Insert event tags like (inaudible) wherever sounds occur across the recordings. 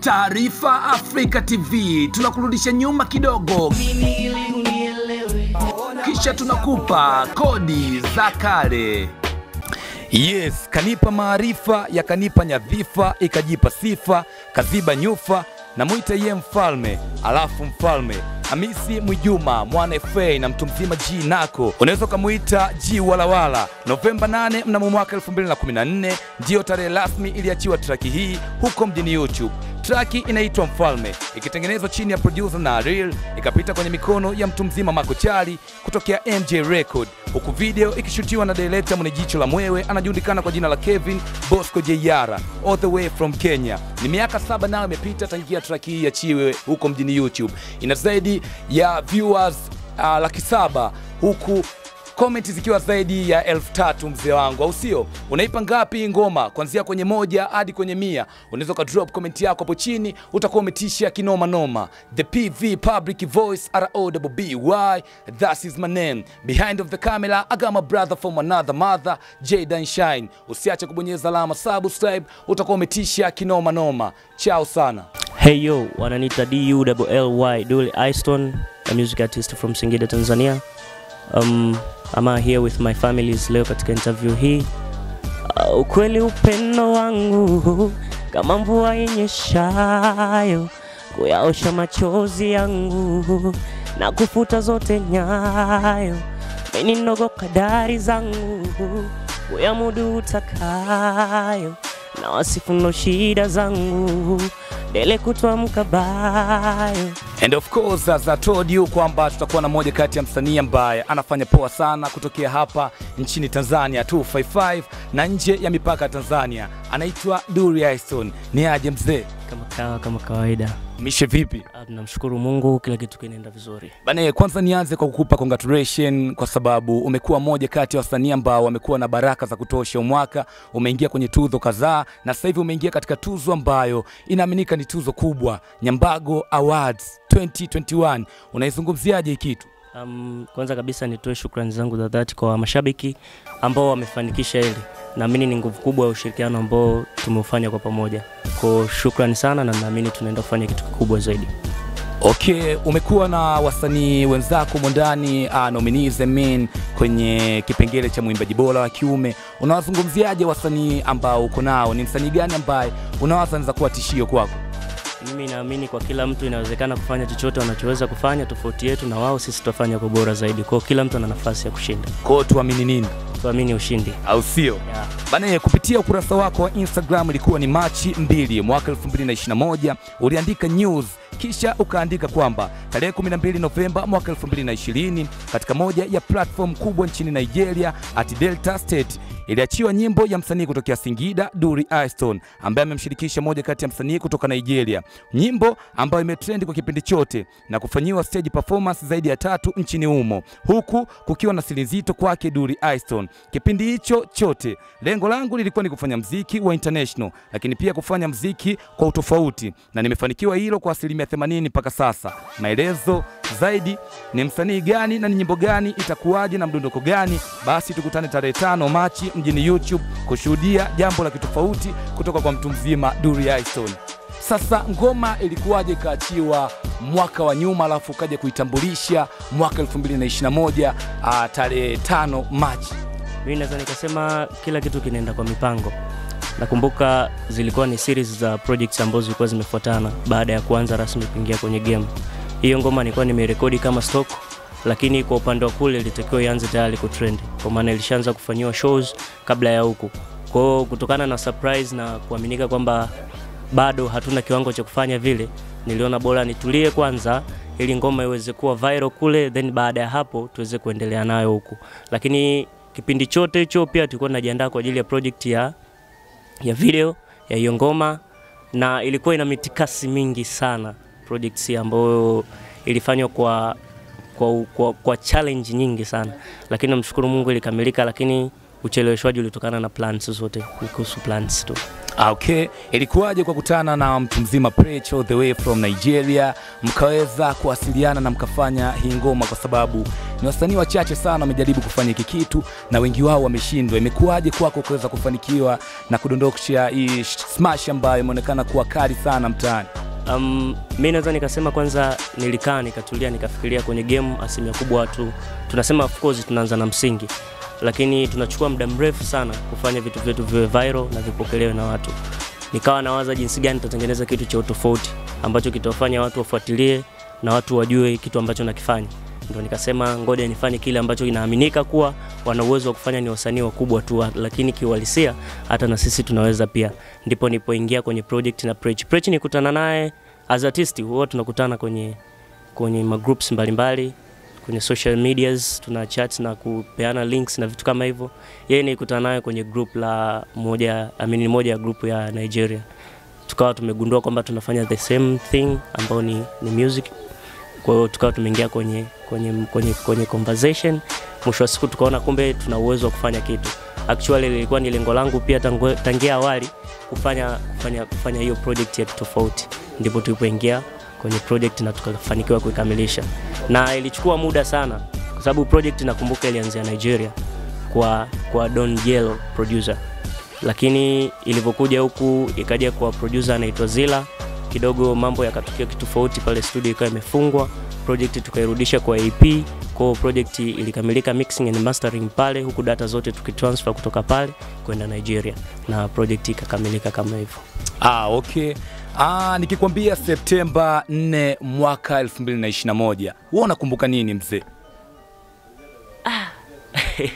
Taarifa Afrika TV tunakurudisha nyuma kidogo, kisha tunakupa kodi za kale. Yes, kanipa maarifa yakanipa nyadhifa, ikajipa sifa, kaziba nyufa na mwita ye mfalme, alafu mfalme Hamisi Mwijuma mwana FA na mtu mzima G Nako, unaweza ukamwita G Walawala. Novemba 8 mnamo mwaka 2014 ndiyo tarehe rasmi iliachiwa traki hii huko mjini YouTube. Traki inaitwa Mfalme, ikitengenezwa chini ya producer na Real, ikapita kwenye mikono ya mtu mzima Mako Chali kutokea MJ Record, huku video ikishutiwa na director mwenye jicho la mwewe anajulikana kwa jina la Kevin Bosco Jeyara, all the way from Kenya. Ni miaka saba nayo imepita tangia traki hii yachiwe huko mjini YouTube, ina zaidi ya viewers uh, laki saba huku komenti zikiwa zaidi ya elfu tatu mzee wangu, au sio? Unaipa ngapi ngoma kuanzia kwenye moja hadi kwenye mia? Unaweza ka drop comment yako hapo chini, utakuwa umetisha kinoma noma. The PV Public Voice ROBBY, that is my name. Behind of the camera my brother from another mother, Jaydan Shine. Usiache kubonyeza alama subscribe, utakuwa umetisha kinoma noma. Chao sana. Hey yo, wananiita D-U-L-L-Y, Dully Iston, a music artist from Singida, Tanzania. Um, out here with my families leo katika interview hii. Uh, ukweli upendo wangu kama mvua inyeshayo kuyaosha machozi yangu na kufuta zote nyayo meni ndogo kadari zangu kuyamudu utakayo na wasifu ndo shida zangu dele kutwa mkabayo And of course as I told you kwamba tutakuwa na moja kati ya msanii ambaye anafanya poa sana kutokea hapa nchini Tanzania 255 na nje ya mipaka ya Tanzania, anaitwa Dully. Ni aje mzee, kama kawa kama kawaida. mishe vipi? Ah, Tunamshukuru Mungu, kila kitu kinaenda vizuri. Bane, kwanza nianze kwa kukupa congratulation kwa sababu umekuwa moja kati ya wasanii ambao wamekuwa na baraka za kutosha. Mwaka umeingia kwenye tuzo kadhaa na sasa hivi umeingia katika tuzo ambayo inaaminika ni tuzo kubwa, Nyambago Awards 2021. Unaizungumziaje hii kitu? Um, kwanza kabisa nitoe shukrani zangu za dhati kwa mashabiki ambao wamefanikisha hili. Naamini ni nguvu kubwa ya ushirikiano ambao tumeufanya kwa pamoja. Kwa shukrani sana, na naamini tunaenda kufanya kitu kikubwa zaidi. Okay, umekuwa na wasanii wenzako mondani uh, nominees I mean, kwenye kipengele cha mwimbaji bora wa kiume. Unawazungumziaje wasanii ambao uko nao? Ni msanii gani ambaye unawaza anaweza kuwa tishio kwako? Mimi naamini kwa kila mtu inawezekana kufanya chochote wanachoweza kufanya. Tofauti yetu na wao, sisi tutafanya kwa bora zaidi. Kwa kila mtu ana nafasi ya kushinda, Kwa hiyo tuamini nini, tuamini ushindi. au sio? Yeah. Bana, kupitia ukurasa wako wa Instagram ilikuwa ni Machi 2 mwaka 2021, uliandika news kisha ukaandika kwamba tarehe 12 Novemba mwaka 2020 katika moja ya platform kubwa nchini Nigeria at Delta State iliachiwa nyimbo ya msanii kutokea Singida Duri Aiston ambaye amemshirikisha moja kati ya msanii kutoka Nigeria, nyimbo ambayo imetrend kwa kipindi chote na kufanyiwa stage performance zaidi ya tatu nchini humo, huku kukiwa na siri nzito kwake Duri Aiston. Kipindi hicho chote lengo langu lilikuwa ni kufanya mziki wa international, lakini pia kufanya mziki kwa utofauti, na nimefanikiwa hilo kwa asilimia 80 mpaka sasa. Maelezo zaidi ni msanii gani na ni nyimbo gani itakuwaje na mdondoko gani, basi tukutane tarehe tano Machi mjini YouTube kushuhudia jambo la kitofauti kutoka kwa mtu mzima Dully Aiston. Sasa ngoma ilikuwaje ikaachiwa mwaka wa nyuma, alafu ukaja kuitambulisha mwaka 2021 ah, tarehe tano Machi? Mimi naweza nikasema kila kitu kinaenda kwa mipango. Nakumbuka zilikuwa ni series za projects ambazo zilikuwa zimefuatana baada ya kuanza rasmi kuingia kwenye game. Hiyo ngoma nilikuwa nimerekodi kama stock, lakini kwa upande wa kule ilitakiwa ianze tayari kutrend, kwa maana ilishaanza kufanyiwa shows kabla ya huku. Kwa hiyo kutokana na surprise na kuaminika kwamba bado hatuna kiwango cha kufanya vile, niliona bora nitulie kwanza ili ngoma iweze kuwa viral kule, then baada ya hapo tuweze kuendelea nayo huku. Lakini kipindi chote hicho pia tulikuwa tunajiandaa kwa ajili ya project ya, ya video ya hiyo ngoma, na ilikuwa ina mitikasi mingi sana projects ambayo ilifanywa kwa, kwa, kwa, kwa challenge nyingi sana, lakini namshukuru Mungu ilikamilika, lakini ucheleweshwaji ulitokana na plans zote, kuhusu plans tu. Ah, Okay, ilikuwaje kwa kutana na mtu mzima Preach all the way from Nigeria, mkaweza kuwasiliana na mkafanya hii ngoma, kwa sababu ni wasanii wachache sana wamejaribu kufanya hiki kitu na wengi wao wameshindwa. Imekuwaje kwako kuweza kufanikiwa na kudondosha hii smash ambayo imeonekana kuwa kali sana mtaani? Um, mi naweza nikasema kwanza, nilikaa nikatulia, nikafikiria kwenye game. Asilimia kubwa watu tunasema, of course tunaanza na msingi, lakini tunachukua muda mrefu sana kufanya vitu vyetu viwe viral na vipokelewe na watu. Nikawa nawaza jinsi gani tutatengeneza kitu cha utofauti ambacho kitawafanya watu wafuatilie na watu wajue kitu ambacho nakifanya. Ndio nikasema ngoja nifanye kile ambacho inaaminika kuwa wana uwezo wa kufanya, ni wasanii wakubwa tu, lakini kiuhalisia hata na sisi tunaweza pia. Ndipo nipoingia kwenye project na Preach. Preach nikutana naye as artist, huwa tunakutana kwenye kwenye magroups mbalimbali kwenye social medias, tuna chat na kupeana links na vitu kama hivyo. Yeye nikutana naye kwenye group la moja, I mean, moja ya group ya Nigeria, tukawa tumegundua kwamba tunafanya the same thing ambao ni, ni music kwa hiyo tukawa tumeingia kwenye, kwenye, kwenye, kwenye conversation. Mwisho wa siku tukaona kumbe tuna uwezo wa kufanya kitu. Actually lilikuwa ni lengo langu pia tangia awali kufanya kufanya kufanya hiyo project ya tofauti, ndipo tulipoingia kwenye project na tukafanikiwa kuikamilisha, na ilichukua muda sana, kwa sababu project nakumbuka ilianzia Nigeria kwa, kwa Don Jello producer, lakini ilivyokuja huku ikaja kwa producer anaitwa Zila kidogo mambo yakatokea kitofauti pale, studio ikawa imefungwa, project tukairudisha kwa AP. Kwa project ilikamilika mixing and mastering pale, huku data zote tukitransfer kutoka pale kwenda Nigeria, na project ikakamilika kama hivyo. Ah, okay. Ah, nikikwambia Septemba 4 mwaka 2021, wewe unakumbuka nini mzee? Ah. (laughs)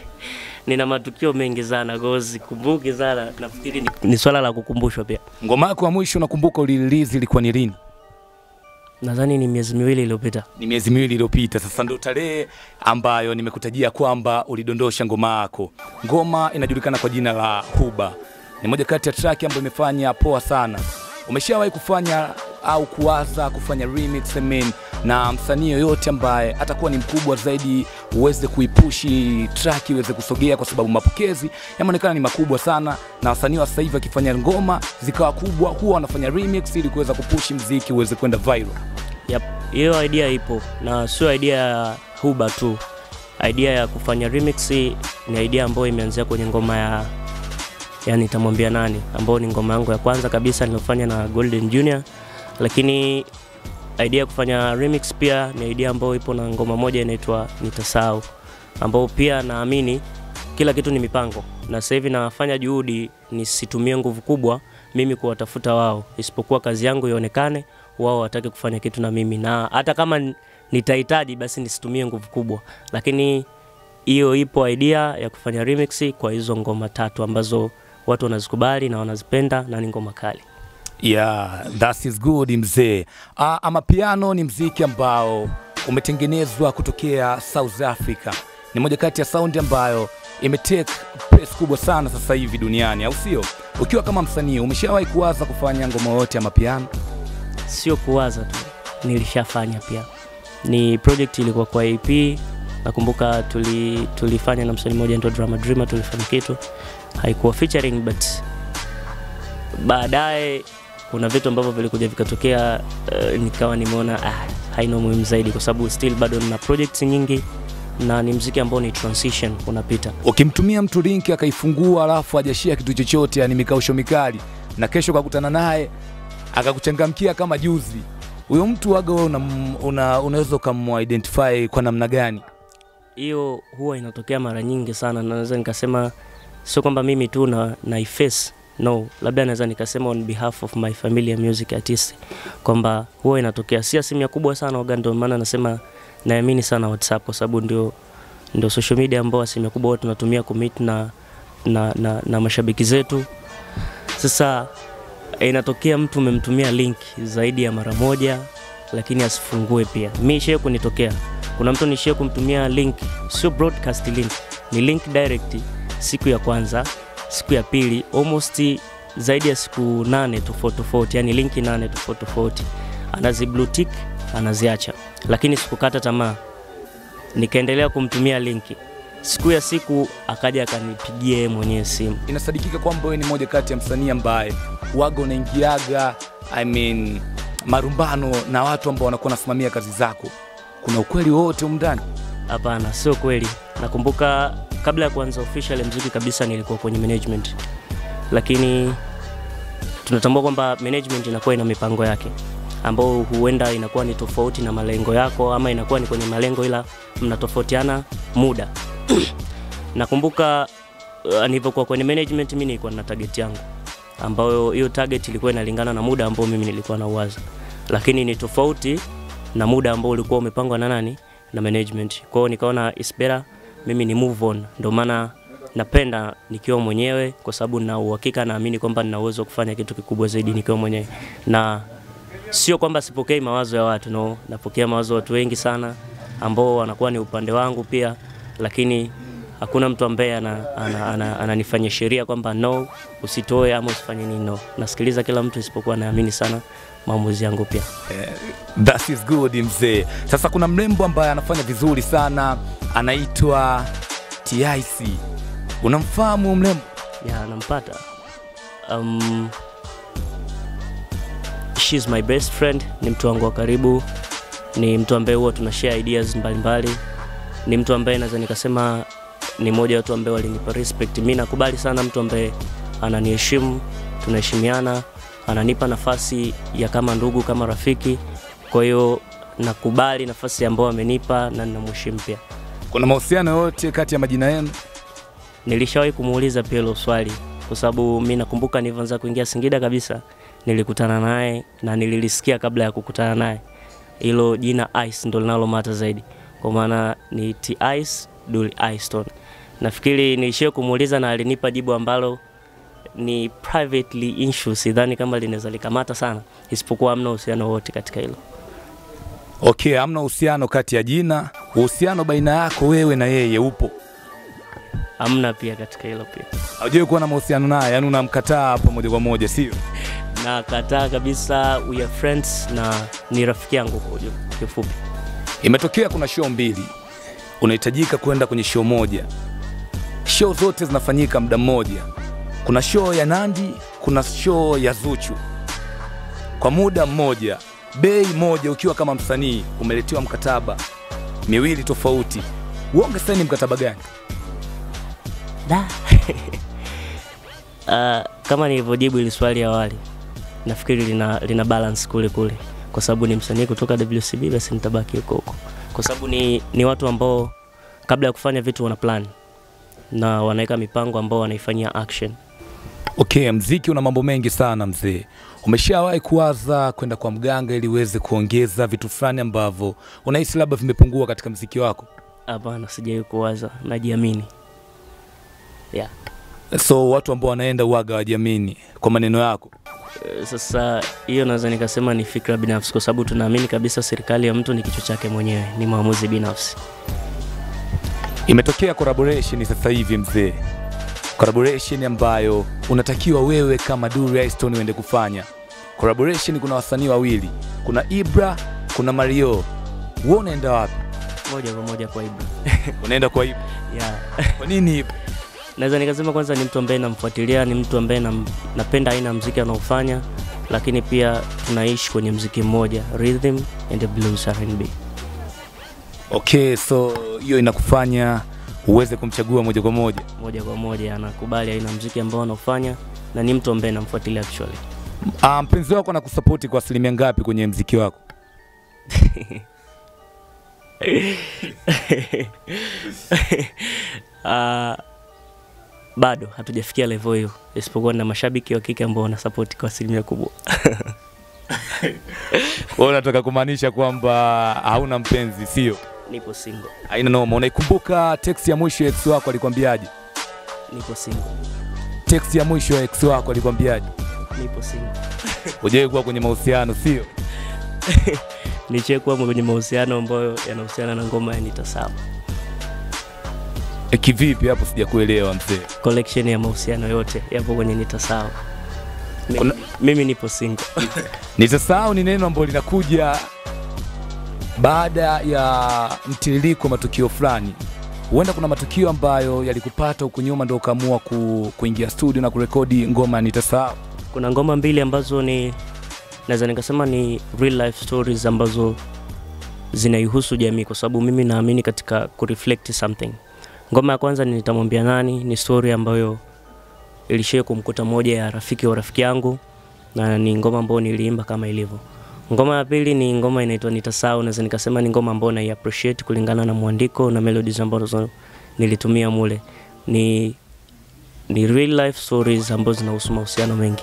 Nina matukio mengi sana gozi, kumbuki sana, nafikiri ni, ni swala la kukumbushwa pia. Ngoma yako ya mwisho unakumbuka ulirelease ilikuwa ni lini? Nadhani ni miezi miwili iliyopita. Ni miezi miwili iliyopita. Sasa ndio tarehe ambayo nimekutajia kwamba ulidondosha ngoma yako. Ngoma inajulikana kwa jina la Huba, ni moja kati ya track ambayo imefanya poa sana. Umeshawahi kufanya au kuwaza kufanya remix I mean, na msanii yoyote ambaye atakuwa ni mkubwa zaidi uweze kuipushi track iweze kusogea, kwa sababu mapokezi yameonekana ni makubwa sana, na wasanii wa sasa hivi wakifanya ngoma zikawa kubwa huwa wanafanya remix ili kuweza kupushi mziki uweze kwenda viral. Yep, hiyo idea ipo na sio idea ya Huba tu. Idea ya kufanya remix ni idea ambayo imeanzia kwenye ngoma ya yani nitamwambia nani, ambao ni ngoma yangu ya kwanza kabisa nilofanya na Golden Junior, lakini idea ya kufanya remix pia ni idea ambayo ipo na ngoma moja inaitwa Nitasahau, ambao pia naamini kila kitu ni mipango, na sasa hivi nafanya juhudi nisitumie nguvu kubwa mimi kuwatafuta wao, isipokuwa kazi yangu ionekane, wao watake kufanya kitu na mimi, na hata kama nitahitaji basi nisitumie nguvu kubwa, lakini hiyo ipo idea ya kufanya remix kwa hizo ngoma tatu ambazo watu wanazikubali na wanazipenda na ni ngoma kali. Yeah, that is good mzee. Uh, Amapiano ni mziki ambao umetengenezwa kutokea South Africa. Ni moja kati ya saundi ambayo imetake place kubwa sana sasa hivi duniani, au sio? Ukiwa kama msanii umeshawahi kuwaza kufanya ngoma yote ya mapiano? Sio kuwaza tu, nilishafanya pia. Ni project ilikuwa kwa AP. Nakumbuka tuli, tulifanya na msanii mmoja ndio Drama Dreamer, tulifanya kitu haikuwa featuring but baadaye kuna vitu ambavyo vilikuja vikatokea, uh, nikawa nimeona ah, haina umuhimu zaidi, kwa sababu still bado nina projects nyingi na ni mziki ambao ni transition unapita. Ukimtumia mtu link akaifungua alafu ajashia kitu chochote, yani mikausho mikali, na kesho kakutana naye akakuchangamkia kama juzi, huyo mtu waga wewe una, una, unaweza ukamuidentify kwa namna gani? Hiyo huwa inatokea mara nyingi sana, na naweza nikasema sio kwamba mimi tu na, na iface no, labda naweza nikasema on behalf of my family ya music artist kwamba huwa inatokea, si asilimia kubwa sana waga. Ndio maana nasema naamini sana WhatsApp kwa sababu ndio, ndio social media ambao asilimia kubwa huwa tunatumia kumit na, na, na, na mashabiki zetu. Sasa inatokea mtu umemtumia link zaidi ya mara moja, lakini asifungue pia. Mi ishie kunitokea, kuna mtu nishie kumtumia link, sio broadcast link, ni link direct siku ya kwanza siku ya pili almost zaidi ya siku nane tofauti tofauti, yani linki nane tofauti tofauti, anazi blue tick anaziacha, lakini sikukata tamaa, nikaendelea kumtumia linki. siku ya siku akaja akanipigia yeye mwenyewe simu Inasadikika kwamba wewe ni moja kati ya msanii ambaye waga unaingiaga I mean, marumbano na watu ambao wanakuwa wanasimamia kazi zako. Kuna ukweli wowote humu ndani? Hapana, sio kweli. Nakumbuka kabla ya kuanza official mziki kabisa nilikuwa kwenye management, lakini tunatambua kwamba management inakuwa ina mipango yake. Ambayo huenda inakuwa ni tofauti na malengo yako, ama inakuwa ni kwenye malengo ila mnatofautiana muda. (clears throat) Nakumbuka uh, nilivyokuwa kwenye management, mimi nilikuwa na target yangu. Ambayo hiyo target ilikuwa inalingana na muda ambao mimi nilikuwa na uwazi, lakini ni tofauti na muda ambao ulikuwa umepangwa na nani? Na management. Kwa hiyo nikaona is better mimi ni move on. Ndio maana napenda nikiwa mwenyewe, kwa sababu na uhakika naamini kwamba nina uwezo wa kufanya kitu kikubwa zaidi nikiwa mwenyewe, na sio kwamba sipokei mawazo ya watu no, napokea mawazo ya watu wengi sana ambao wanakuwa ni upande wangu pia, lakini hakuna mtu ambaye ananifanya ana, ana, ana, sheria kwamba no usitoe ama usifanye nini. No, nasikiliza kila mtu isipokuwa naamini sana maamuzi yangu pia. That is good mzee. Sasa kuna mrembo ambaye anafanya vizuri sana anaitwa TIC. Unamfahamu mrembo? ya nampata um, she's my best friend ni mtu wangu wa karibu ni mtu ambaye huwa tuna share ideas mbalimbali mbali. ni mtu ambaye naweza nikasema ni moja watu ambaye walinipa respect. Mimi nakubali sana mtu ambaye ananiheshimu tunaheshimiana ananipa nafasi ya kama ndugu kama rafiki. Kwa hiyo nakubali nafasi ambayo amenipa na ninamheshimu pia. Kuna mahusiano yote kati ya majina yenu? nilishawahi kumuuliza pia hilo swali. Kwa sababu mimi nakumbuka nilivyoanza kuingia Singida kabisa nilikutana naye na nililisikia kabla ya kukutana naye. Hilo jina Ice ndo linalomata zaidi. Kwa maana ni T Ice Dully Ice nafikiri niishie kumuuliza na alinipa jibu ambalo ni privately issue sidhani kama linaweza likamata sana isipokuwa hamna uhusiano wote katika hilo Okay, hamna uhusiano kati ya jina. Uhusiano baina yako wewe na yeye upo? hamna pia katika hilo pia Haujawahi kuwa na mahusiano naye, yani unamkataa hapo moja kwa moja, sio? na kataa kabisa we are friends na ni rafiki yangu kwa kifupi Imetokea kuna show mbili, unahitajika kwenda kwenye show moja. Show zote zinafanyika muda mmoja. Kuna show ya Nandi, kuna show ya Zuchu kwa muda mmoja, bei moja. Ukiwa kama msanii umeletewa mkataba miwili tofauti, wewe ungesaini mkataba gani? da uh, (laughs) kama nilivyojibu ili swali awali nafikiri lina, lina balance kule kule kwa sababu ni msanii kutoka WCB basi nitabaki huko huko kwa sababu ni, ni watu ambao kabla ya kufanya vitu wana plan na wanaweka mipango ambao wanaifanyia action Okay, mziki una mambo mengi sana mzee. Umeshawahi kuwaza kwenda kwa mganga ili uweze kuongeza vitu fulani ambavyo unahisi labda vimepungua katika mziki wako? hapana sijawahi kuwaza najiamini yeah. So watu ambao wanaenda uwaga wajiamini kwa maneno yako. Eh, Sasa hiyo naweza nikasema ni fikra binafsi, kwa sababu tunaamini kabisa serikali ya mtu ni kichwa chake mwenyewe, ni maamuzi binafsi. Imetokea collaboration sasa hivi mzee, collaboration ambayo unatakiwa wewe kama Dully Stone uende kufanya collaboration. Kuna wasanii wawili, kuna Ibra, kuna Mario. Wewe unaenda wapi? Moja kwa moja kwa Ibra. (laughs) Unaenda kwa Ibra. yeah. (laughs) Kwa nini Ibra? Naweza nikasema kwanza ni mtu ambaye namfuatilia, ni mtu ambaye nam, napenda aina ya mziki anaofanya, lakini pia tunaishi kwenye mziki mmoja, rhythm and blues R&B. Okay, so hiyo inakufanya uweze kumchagua moja kwa moja. Moja kwa moja anakubali aina mziki ambao anaofanya na ni mtu ambaye namfuatilia actually. Ah, mpenzi wako anakusapoti kwa asilimia ngapi kwenye mziki wako? (laughs) Ah, bado hatujafikia level hiyo, isipokuwa na mashabiki wa kike ambao wanasapoti kwa asilimia kubwa. (laughs) Wewe unataka kumaanisha kwamba hauna mpenzi, sio? Nipo single, Haina noma. Unaikumbuka text ya mwisho ya ex wako alikwambiaje? nipo single, Text ya mwisho ya ex wako alikwambiaje? nipo single. (laughs) Hujawahi kuwa kwenye mahusiano, sio? (laughs) Nichekuwa kwenye mahusiano ambayo yanahusiana na ngoma ya Nitasawa, E, kivipi hapo? Sijakuelewa mzee. collection ya mahusiano yote yapo kwenye Nitasawa. Mimi, Kuna- mimi nipo single. (laughs) Nitasahau ni neno ambalo linakuja baada ya mtiririko wa matukio fulani. huenda kuna matukio ambayo yalikupata huku nyuma ndo ukaamua ku, kuingia studio na kurekodi ngoma nitasahau Kuna ngoma mbili ambazo ni naweza nikasema ni real life stories ambazo zinaihusu jamii, kwa sababu mimi naamini katika kureflect something. Ngoma ya kwanza ni nitamwambia nani, ni story ambayo ilishia kumkuta moja ya rafiki wa rafiki yangu, na ni ngoma ambayo niliimba kama ilivyo. Ngoma ya pili ni ngoma inaitwa Nitasahau, naweza nikasema ni ngoma ambayo nai appreciate kulingana na mwandiko na melodies ambazo nilitumia mule. Ni ni real life stories ambazo zinahusu mahusiano mengi.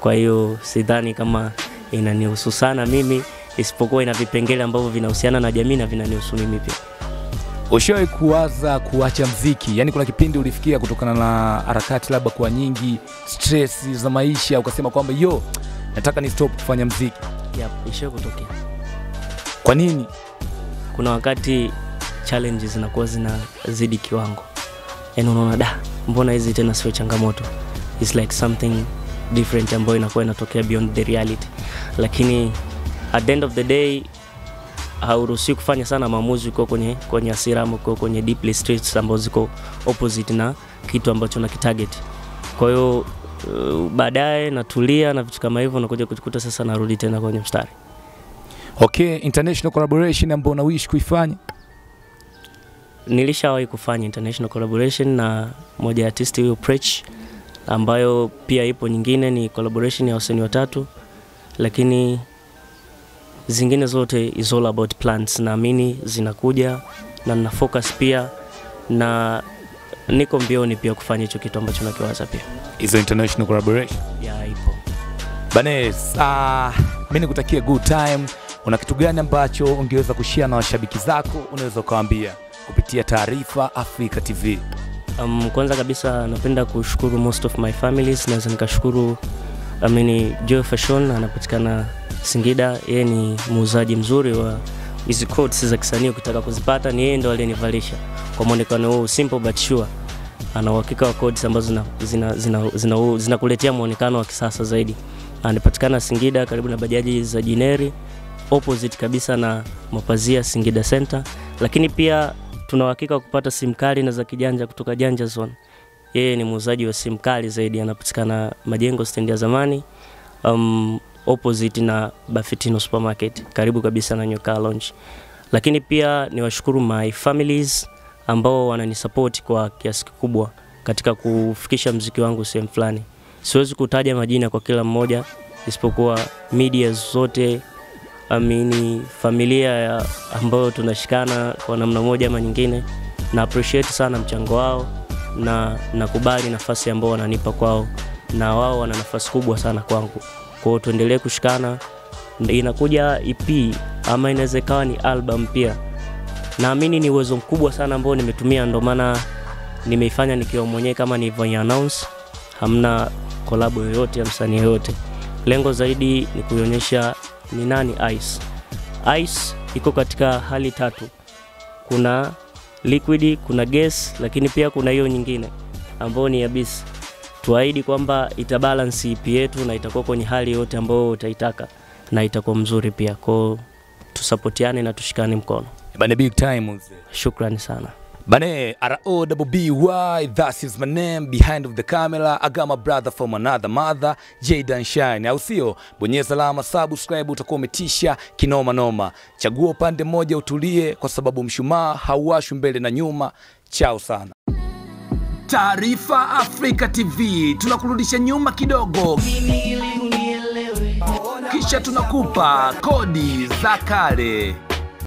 Kwa hiyo sidhani kama inanihusu sana mimi, isipokuwa ina vipengele ambavyo vinahusiana na jamii na vinanihusu mimi pia. ushawahi kuwaza kuacha mziki yaani kuna kipindi ulifikia kutokana na harakati labda kwa nyingi stress za maisha ukasema kwamba yo nataka ni stop kufanya mziki ishawahi kutokea. kwa nini Kuna wakati challenges zinakuwa zinazidi kiwango, yaani unaona da, mbona hizi tena sio changamoto, it's like something different ambayo inakuwa inatokea beyond the reality, lakini at the end of the day hauruhusiwi kufanya sana maamuzi ukiwa kwenye kwenye hasira ama ukiwa kwenye deeply streets ambazo ziko opposite na kitu ambacho na kitarget. Kwa hiyo uh, baadaye natulia na vitu kama hivyo, nakuja kujikuta sasa narudi tena kwenye mstari. okay international collaboration ambao unawish kuifanya nilishawahi kufanya international collaboration na moja ya artist huyo Preach, ambayo pia ipo nyingine ni collaboration ya wasanii watatu, lakini zingine zote is all about plants. Naamini zinakuja na nina focus pia na niko mbioni pia kufanya hicho kitu ambacho nakiwaza pia hizo international collaboration ya ipo. Banes, uh, mi nikutakie good time. Una kitu gani ambacho ungeweza kushare na washabiki zako, unaweza ukawaambia kupitia Taarifa Afrika TV? Um, kwanza kabisa napenda kushukuru most of my families. Naweza nikashukuru amini Joe Fashion anapatikana Singida. Yeye ni muuzaji mzuri wa hizi coats za kisanii, ukitaka kuzipata ni yeye ndo aliyenivalisha kwa muonekano huu simple but sure. Ana uhakika wa codes ambazo zinakuletea zina, zina, zina, zina muonekano wa kisasa zaidi. Anapatikana Singida karibu na bajaji za Jineri opposite kabisa na mapazia Singida Center, lakini pia tuna uhakika wa kupata simu kali na za kijanja kutoka Janja Zone. Yeye ni muuzaji wa simu kali zaidi, anapatikana majengo stendi ya zamani um, opposite na Bafitino Supermarket, karibu kabisa na Nyoka Lounge. Lakini pia ni washukuru my families ambao wananisupport kwa kiasi kikubwa katika kufikisha mziki wangu sehemu fulani. Siwezi kutaja majina kwa kila mmoja, isipokuwa media zote amini familia ya ambayo tunashikana kwa namna moja ama nyingine, na appreciate sana mchango wao na nakubali nafasi ambao wananipa kwao, na wao wana nafasi kubwa sana kwangu. Kwa hiyo tuendelee kushikana. Inakuja EP ama inaweza ikawa ni album pia. Naamini ni uwezo mkubwa sana ambao nimetumia, ndo maana nimeifanya nikiwa mwenyewe kama nilivyo announce, hamna kolabo yoyote ya msanii yoyote. Lengo zaidi ni kuionyesha ni nani Ice. Ice iko katika hali tatu, kuna liquid, kuna gas, lakini pia kuna hiyo nyingine ambayo ni yabisi. Tuahidi kwamba itabalance EP yetu na itakuwa kwenye hali yote ambayo utaitaka na itakuwa mzuri pia. Kwao tusapotiane na tushikane mkono. Bane big time mzee. Shukrani sana. Bane R-O-B-B-Y, that is my name behind of the camera. I got my brother from another mother, Jaydan Shine. Au sio? Bonyeza alama subscribe utakuwa umetisha kinoma noma. Chagua upande mmoja utulie kwa sababu mshumaa hauwashwi mbele na nyuma. Chao sana. Taarifa Afrika TV tunakurudisha nyuma kidogo, kisha tunakupa kodi za kale.